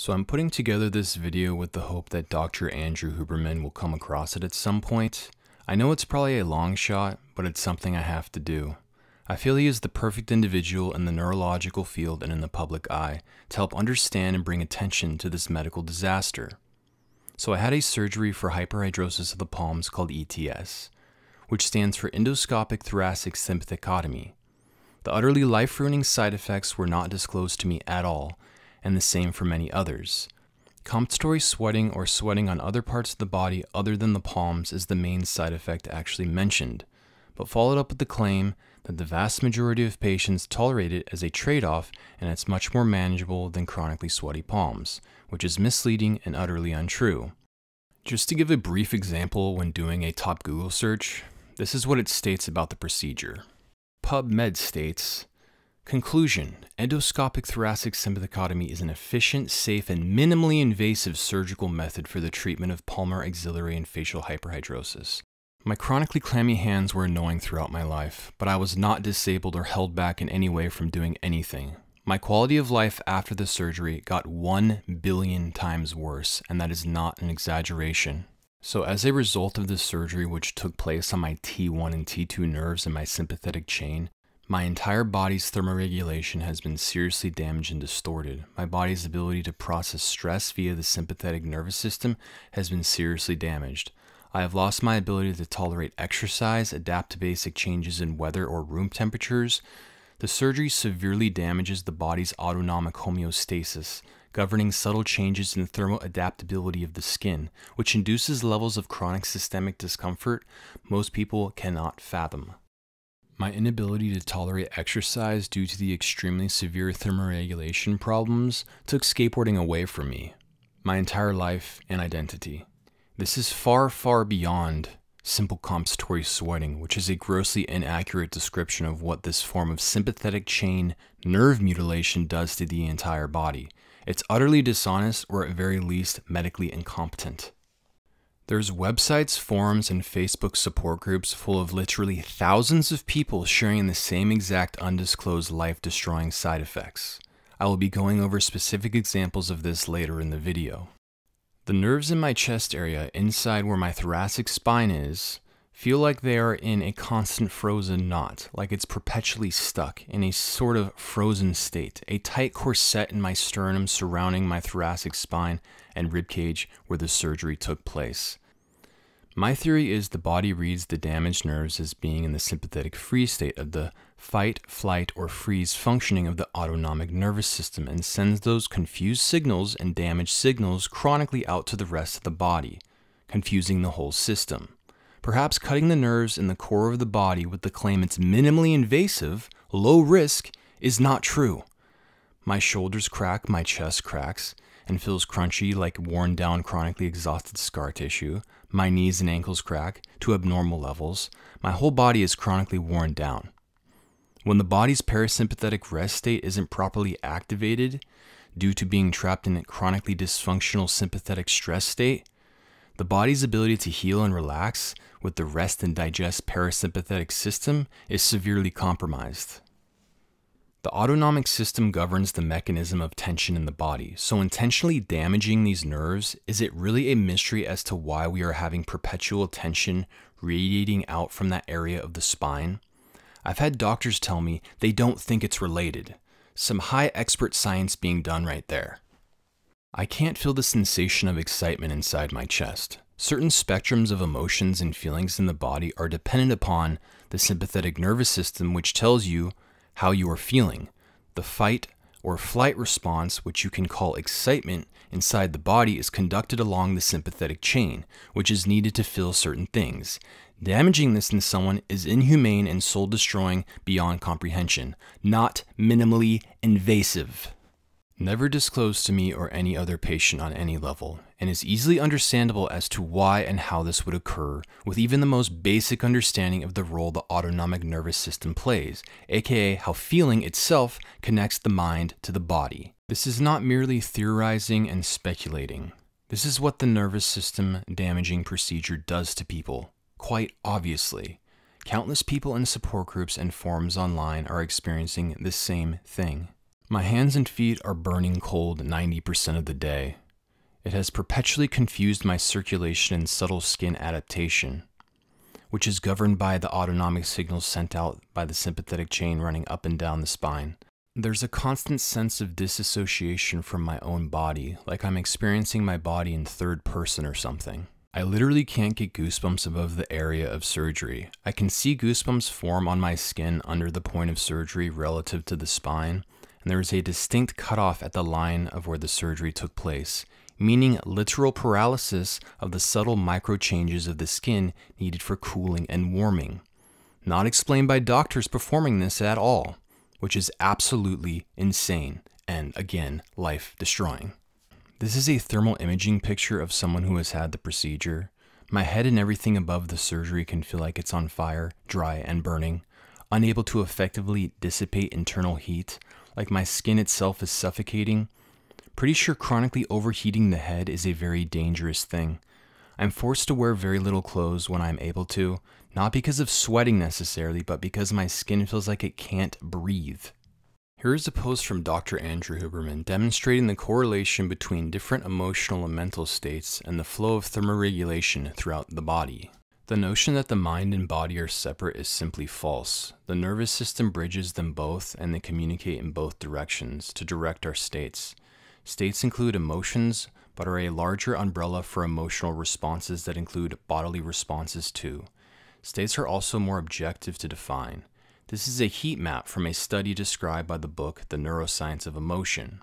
So I'm putting together this video with the hope that Dr. Andrew Huberman will come across it at some point. I know it's probably a long shot, but it's something I have to do. I feel he is the perfect individual in the neurological field and in the public eye to help understand and bring attention to this medical disaster. So I had a surgery for hyperhidrosis of the palms called ETS, which stands for endoscopic thoracic sympathicotomy. The utterly life ruining side effects were not disclosed to me at all, and the same for many others. Compensatory sweating or sweating on other parts of the body other than the palms is the main side effect actually mentioned, but followed up with the claim that the vast majority of patients tolerate it as a trade off and it's much more manageable than chronically sweaty palms, which is misleading and utterly untrue. Just to give a brief example when doing a top Google search, this is what it states about the procedure. PubMed states Conclusion Endoscopic thoracic sympathicotomy is an efficient, safe, and minimally invasive surgical method for the treatment of palmar, axillary, and facial hyperhidrosis. My chronically clammy hands were annoying throughout my life, but I was not disabled or held back in any way from doing anything. My quality of life after the surgery got 1 billion times worse, and that is not an exaggeration. So, as a result of the surgery, which took place on my T1 and T2 nerves in my sympathetic chain, my entire body's thermoregulation has been seriously damaged and distorted. My body's ability to process stress via the sympathetic nervous system has been seriously damaged. I have lost my ability to tolerate exercise, adapt to basic changes in weather or room temperatures. The surgery severely damages the body's autonomic homeostasis, governing subtle changes in the thermal adaptability of the skin, which induces levels of chronic systemic discomfort most people cannot fathom. My inability to tolerate exercise due to the extremely severe thermoregulation problems took skateboarding away from me, my entire life and identity. This is far, far beyond simple compensatory sweating, which is a grossly inaccurate description of what this form of sympathetic chain nerve mutilation does to the entire body. It's utterly dishonest or at very least medically incompetent. There's websites, forums, and Facebook support groups full of literally thousands of people sharing the same exact undisclosed life destroying side effects. I will be going over specific examples of this later in the video. The nerves in my chest area, inside where my thoracic spine is, feel like they are in a constant frozen knot, like it's perpetually stuck in a sort of frozen state, a tight corset in my sternum surrounding my thoracic spine and ribcage where the surgery took place. My theory is the body reads the damaged nerves as being in the sympathetic freeze state of the fight, flight, or freeze functioning of the autonomic nervous system and sends those confused signals and damaged signals chronically out to the rest of the body, confusing the whole system. Perhaps cutting the nerves in the core of the body with the claim it's minimally invasive, low risk, is not true. My shoulders crack, my chest cracks, and feels crunchy like worn down chronically exhausted scar tissue. My knees and ankles crack to abnormal levels. My whole body is chronically worn down. When the body's parasympathetic rest state isn't properly activated due to being trapped in a chronically dysfunctional sympathetic stress state, the body's ability to heal and relax with the rest and digest parasympathetic system is severely compromised. The autonomic system governs the mechanism of tension in the body, so intentionally damaging these nerves is it really a mystery as to why we are having perpetual tension radiating out from that area of the spine? I've had doctors tell me they don't think it's related. Some high expert science being done right there. I can't feel the sensation of excitement inside my chest. Certain spectrums of emotions and feelings in the body are dependent upon the sympathetic nervous system, which tells you how you are feeling. The fight or flight response, which you can call excitement inside the body, is conducted along the sympathetic chain, which is needed to feel certain things. Damaging this in someone is inhumane and soul destroying beyond comprehension, not minimally invasive never disclosed to me or any other patient on any level, and is easily understandable as to why and how this would occur, with even the most basic understanding of the role the autonomic nervous system plays, aka how feeling itself connects the mind to the body. This is not merely theorizing and speculating. This is what the nervous system damaging procedure does to people, quite obviously. Countless people in support groups and forums online are experiencing the same thing. My hands and feet are burning cold 90% of the day. It has perpetually confused my circulation and subtle skin adaptation, which is governed by the autonomic signals sent out by the sympathetic chain running up and down the spine. There's a constant sense of disassociation from my own body, like I'm experiencing my body in third person or something. I literally can't get goosebumps above the area of surgery. I can see goosebumps form on my skin under the point of surgery relative to the spine, and there is a distinct cutoff at the line of where the surgery took place, meaning literal paralysis of the subtle micro changes of the skin needed for cooling and warming. Not explained by doctors performing this at all, which is absolutely insane and, again, life destroying. This is a thermal imaging picture of someone who has had the procedure. My head and everything above the surgery can feel like it's on fire, dry, and burning, unable to effectively dissipate internal heat, like my skin itself is suffocating, Pretty sure chronically overheating the head is a very dangerous thing. I'm forced to wear very little clothes when I'm able to, not because of sweating necessarily, but because my skin feels like it can't breathe. Here is a post from Dr. Andrew Huberman demonstrating the correlation between different emotional and mental states and the flow of thermoregulation throughout the body. The notion that the mind and body are separate is simply false. The nervous system bridges them both and they communicate in both directions to direct our states. States include emotions, but are a larger umbrella for emotional responses that include bodily responses too. States are also more objective to define. This is a heat map from a study described by the book The Neuroscience of Emotion.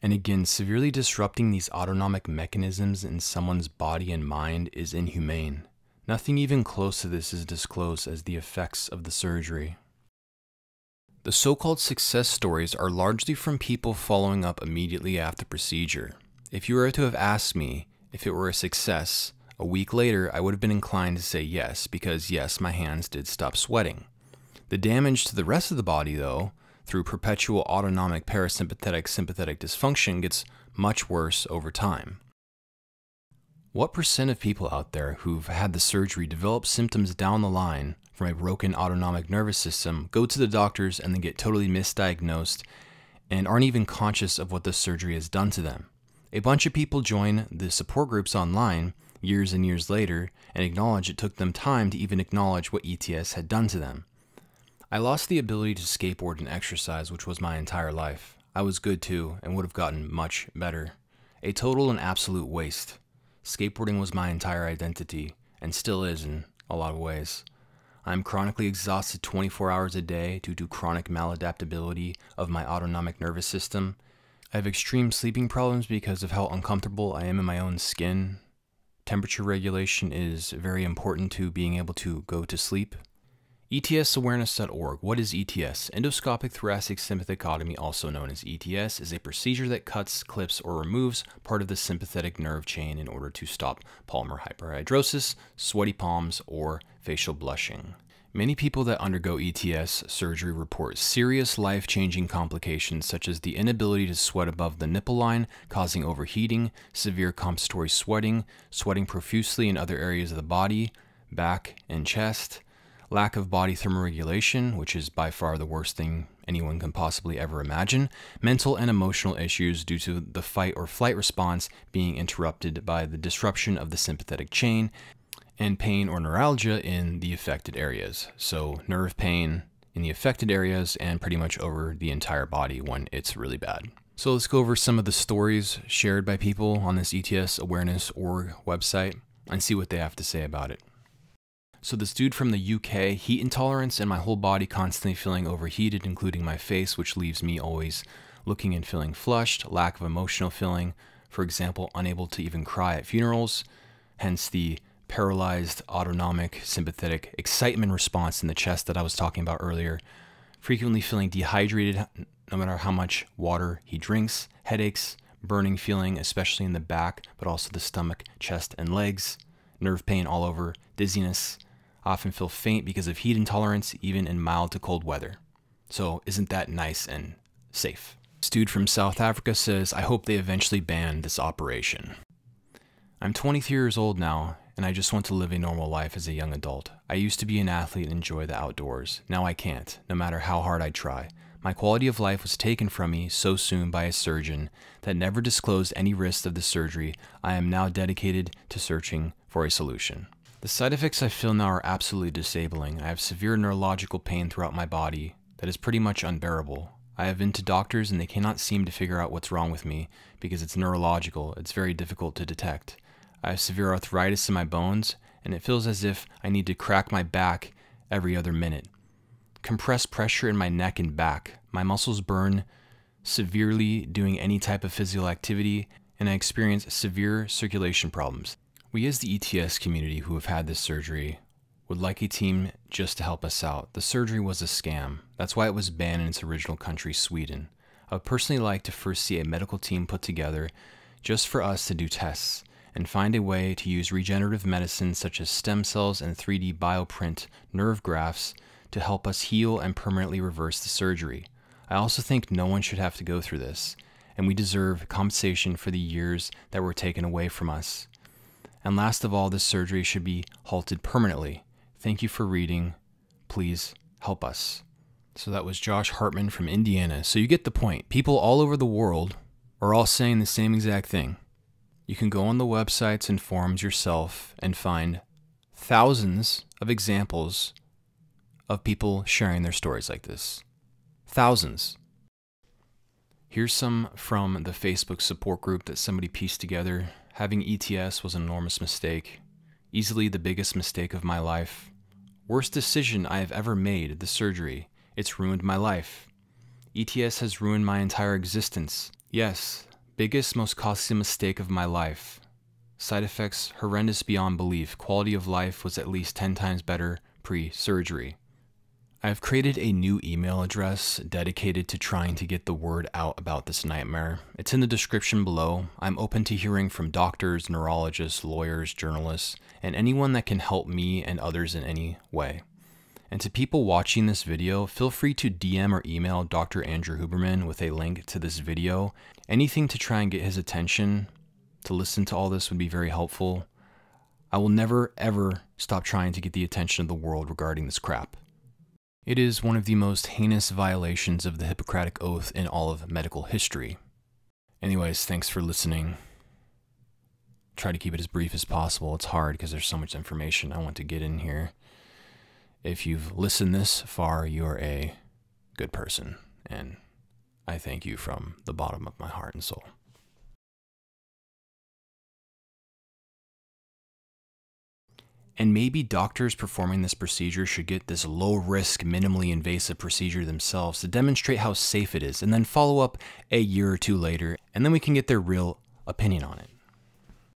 And again, severely disrupting these autonomic mechanisms in someone's body and mind is inhumane. Nothing even close to this is disclosed as the effects of the surgery. The so called success stories are largely from people following up immediately after procedure. If you were to have asked me if it were a success, a week later I would have been inclined to say yes, because yes, my hands did stop sweating. The damage to the rest of the body, though, through perpetual autonomic parasympathetic sympathetic dysfunction, gets much worse over time. What percent of people out there who've had the surgery develop symptoms down the line from a broken autonomic nervous system, go to the doctors, and then get totally misdiagnosed and aren't even conscious of what the surgery has done to them. A bunch of people join the support groups online years and years later and acknowledge it took them time to even acknowledge what ETS had done to them. I lost the ability to skateboard and exercise, which was my entire life. I was good too and would have gotten much better. A total and absolute waste. Skateboarding was my entire identity, and still is in a lot of ways. I'm chronically exhausted 24 hours a day due to chronic maladaptability of my autonomic nervous system. I have extreme sleeping problems because of how uncomfortable I am in my own skin. Temperature regulation is very important to being able to go to sleep. ETSawareness.org. What is ETS? Endoscopic thoracic sympathicotomy, also known as ETS, is a procedure that cuts, clips, or removes part of the sympathetic nerve chain in order to stop palmar hyperhidrosis, sweaty palms, or facial blushing. Many people that undergo ETS surgery report serious life changing complications such as the inability to sweat above the nipple line, causing overheating, severe compensatory sweating, sweating profusely in other areas of the body, back, and chest lack of body thermoregulation, which is by far the worst thing anyone can possibly ever imagine, mental and emotional issues due to the fight or flight response being interrupted by the disruption of the sympathetic chain, and pain or neuralgia in the affected areas. So, nerve pain in the affected areas and pretty much over the entire body when it's really bad. So, let's go over some of the stories shared by people on this ETS Awareness Org website and see what they have to say about it. So this dude from the UK, heat intolerance and my whole body constantly feeling overheated, including my face, which leaves me always looking and feeling flushed, lack of emotional feeling, for example, unable to even cry at funerals, hence the paralyzed autonomic sympathetic excitement response in the chest that I was talking about earlier, frequently feeling dehydrated no matter how much water he drinks, headaches, burning feeling, especially in the back, but also the stomach, chest, and legs, nerve pain all over, dizziness, often feel faint because of heat intolerance, even in mild to cold weather. So, isn't that nice and safe? This dude from South Africa says, I hope they eventually ban this operation. I'm 23 years old now, and I just want to live a normal life as a young adult. I used to be an athlete and enjoy the outdoors. Now I can't, no matter how hard I try. My quality of life was taken from me so soon by a surgeon that never disclosed any risks of the surgery. I am now dedicated to searching for a solution. The side effects I feel now are absolutely disabling. I have severe neurological pain throughout my body that is pretty much unbearable. I have been to doctors and they cannot seem to figure out what's wrong with me because it's neurological. It's very difficult to detect. I have severe arthritis in my bones and it feels as if I need to crack my back every other minute. Compressed pressure in my neck and back. My muscles burn severely doing any type of physical activity and I experience severe circulation problems. We as the ETS community who have had this surgery would like a team just to help us out. The surgery was a scam. That's why it was banned in its original country, Sweden. I would personally like to first see a medical team put together just for us to do tests and find a way to use regenerative medicine such as stem cells and 3D bioprint nerve grafts to help us heal and permanently reverse the surgery. I also think no one should have to go through this, and we deserve compensation for the years that were taken away from us. And last of all, this surgery should be halted permanently Thank you for reading. Please help us. So that was Josh Hartman from Indiana. So you get the point. People all over the world are all saying the same exact thing. You can go on the websites and forums yourself and find thousands of examples of people sharing their stories like this. Thousands. Here's some from the Facebook support group that somebody pieced together. Having ETS was an enormous mistake. Easily the biggest mistake of my life. Worst decision I have ever made, the surgery. It's ruined my life. ETS has ruined my entire existence. Yes, biggest, most costly mistake of my life. Side effects horrendous beyond belief. Quality of life was at least 10 times better pre surgery. I've created a new email address dedicated to trying to get the word out about this nightmare. It's in the description below. I'm open to hearing from doctors, neurologists, lawyers, journalists, and anyone that can help me and others in any way. And to people watching this video, feel free to DM or email Dr. Andrew Huberman with a link to this video. Anything to try and get his attention to listen to all this would be very helpful. I will never, ever stop trying to get the attention of the world regarding this crap. It is one of the most heinous violations of the Hippocratic Oath in all of medical history. Anyways, thanks for listening. Try to keep it as brief as possible. It's hard because there's so much information I want to get in here. If you've listened this far, you're a good person, and I thank you from the bottom of my heart and soul. And maybe doctors performing this procedure should get this low risk, minimally invasive procedure themselves to demonstrate how safe it is, and then follow up a year or two later, and then we can get their real opinion on it.